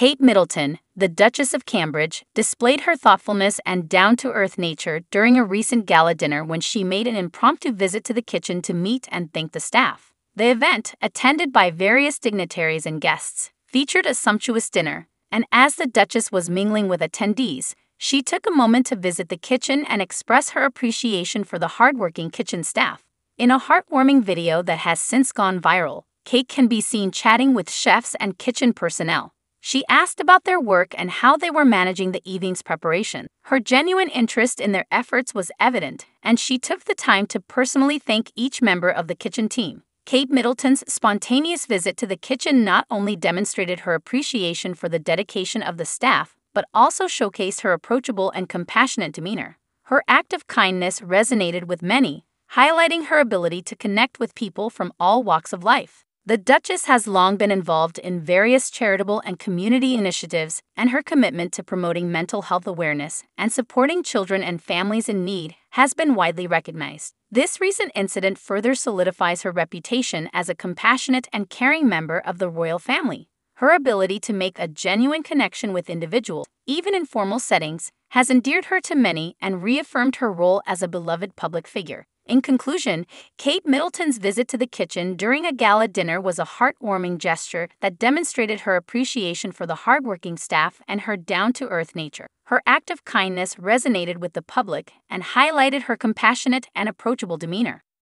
Kate Middleton, the Duchess of Cambridge, displayed her thoughtfulness and down to earth nature during a recent gala dinner when she made an impromptu visit to the kitchen to meet and thank the staff. The event, attended by various dignitaries and guests, featured a sumptuous dinner, and as the Duchess was mingling with attendees, she took a moment to visit the kitchen and express her appreciation for the hardworking kitchen staff. In a heartwarming video that has since gone viral, Kate can be seen chatting with chefs and kitchen personnel. She asked about their work and how they were managing the evening's preparation. Her genuine interest in their efforts was evident, and she took the time to personally thank each member of the kitchen team. Kate Middleton's spontaneous visit to the kitchen not only demonstrated her appreciation for the dedication of the staff, but also showcased her approachable and compassionate demeanor. Her act of kindness resonated with many, highlighting her ability to connect with people from all walks of life. The Duchess has long been involved in various charitable and community initiatives, and her commitment to promoting mental health awareness and supporting children and families in need has been widely recognized. This recent incident further solidifies her reputation as a compassionate and caring member of the royal family. Her ability to make a genuine connection with individuals, even in formal settings, has endeared her to many and reaffirmed her role as a beloved public figure. In conclusion, Kate Middleton's visit to the kitchen during a gala dinner was a heartwarming gesture that demonstrated her appreciation for the hardworking staff and her down to earth nature. Her act of kindness resonated with the public and highlighted her compassionate and approachable demeanor.